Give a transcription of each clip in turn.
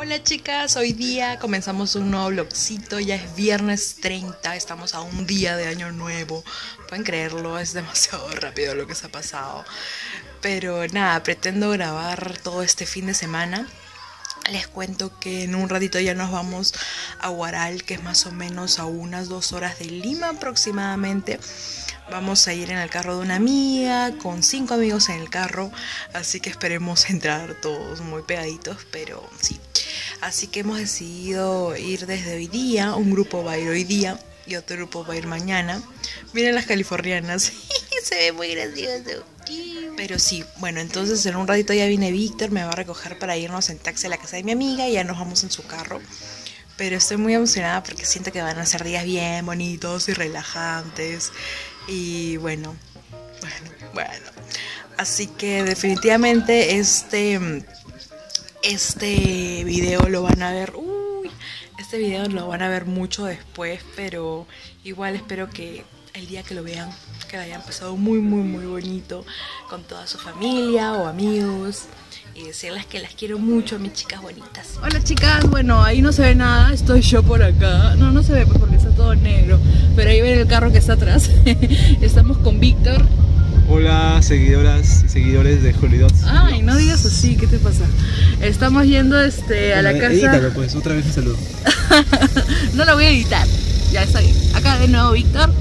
Hola chicas, hoy día comenzamos un nuevo vlogcito, ya es viernes 30, estamos a un día de año nuevo, pueden creerlo, es demasiado rápido lo que se ha pasado, pero nada, pretendo grabar todo este fin de semana, les cuento que en un ratito ya nos vamos a Guaral, que es más o menos a unas dos horas de Lima aproximadamente, Vamos a ir en el carro de una amiga, con cinco amigos en el carro, así que esperemos entrar todos muy pegaditos, pero sí. Así que hemos decidido ir desde hoy día, un grupo va a ir hoy día y otro grupo va a ir mañana. Miren las californianas, se ve muy gracioso. Pero sí, bueno, entonces en un ratito ya viene Víctor, me va a recoger para irnos en taxi a la casa de mi amiga y ya nos vamos en su carro. Pero estoy muy emocionada porque siento que van a ser días bien bonitos y relajantes. Y bueno, bueno, bueno. Así que definitivamente este, este video lo van a ver. Este video lo van a ver mucho después, pero igual espero que el día que lo vean, que lo hayan pasado muy, muy, muy bonito con toda su familia o amigos y decirles que las quiero mucho mis chicas bonitas. Hola chicas, bueno, ahí no se ve nada, estoy yo por acá. No, no se ve pues, porque está todo negro, pero ahí ven el carro que está atrás. Estamos con Víctor. Hola, seguidoras y seguidores de Holy Dots. Ay, no digas así, ¿qué te pasa? Estamos yendo este, a la casa... Edítalo pues, otra vez un saludo. no lo voy a editar, ya está bien. Acá de nuevo Víctor.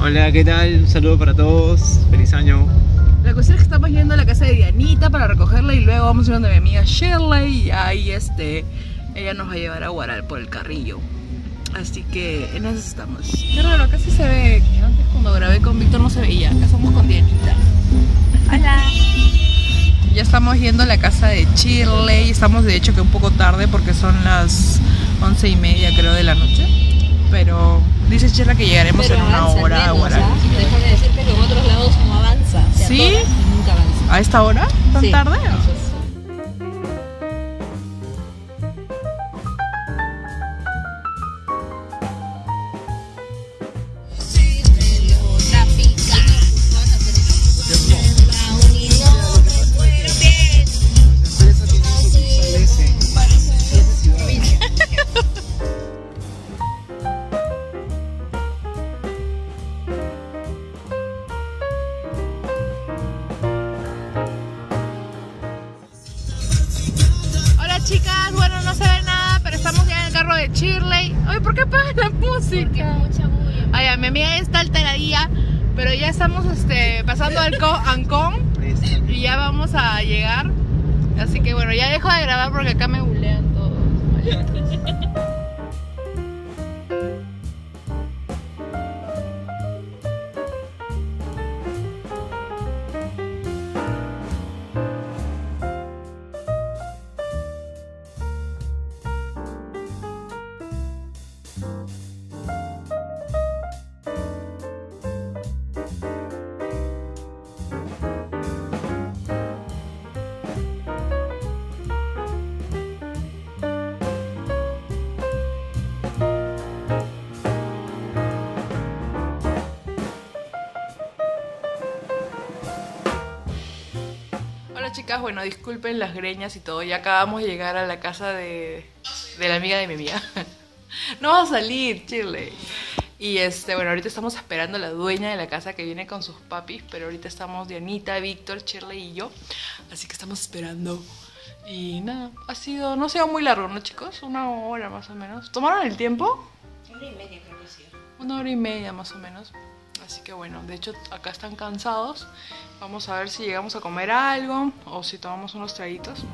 Hola, ¿qué tal? Un saludo para todos, feliz año. La cuestión es que estamos yendo a la casa de Dianita para recogerla y luego vamos a ir donde mi amiga Shirley y ahí este, ella nos va a llevar a Guaral por el carrillo. Así que en eso estamos. Qué raro, acá sí se ve. Antes cuando grabé con Víctor no se veía. Acá somos con Dianita. Hola. Ya estamos yendo a la casa de Shirley. Estamos de hecho que un poco tarde porque son las once y media creo de la noche. Pero dice Shirley que llegaremos en una hora a Guaral. ¿ah? Déjame decirte que en otros lados no avanza. Se ¿Sí? y nunca avanza. ¿A esta hora? ¿Tan Sí, tarde? eso chicas, bueno no se ve nada, pero estamos ya en el carro de Shirley. Ay, ¿por qué apagan la música? Ay, a mi amiga está alteradilla, pero ya estamos este, pasando al Co- Ancón y ya vamos a llegar. Así que bueno, ya dejo de grabar porque acá me bulean chicas, bueno, disculpen las greñas y todo. Ya acabamos de llegar a la casa de, de la amiga de mi amiga. No va a salir, Chile. Y este, bueno, ahorita estamos esperando a la dueña de la casa que viene con sus papis, pero ahorita estamos Dianita, Víctor, Shirley y yo. Así que estamos esperando. Y nada, ha sido, no ha sido muy largo, ¿no chicos? Una hora más o menos. ¿Tomaron el tiempo? Una y media creo que sí. Una hora y media más o menos. Así que bueno, de hecho acá están cansados. Vamos a ver si llegamos a comer algo o si tomamos unos traguitos.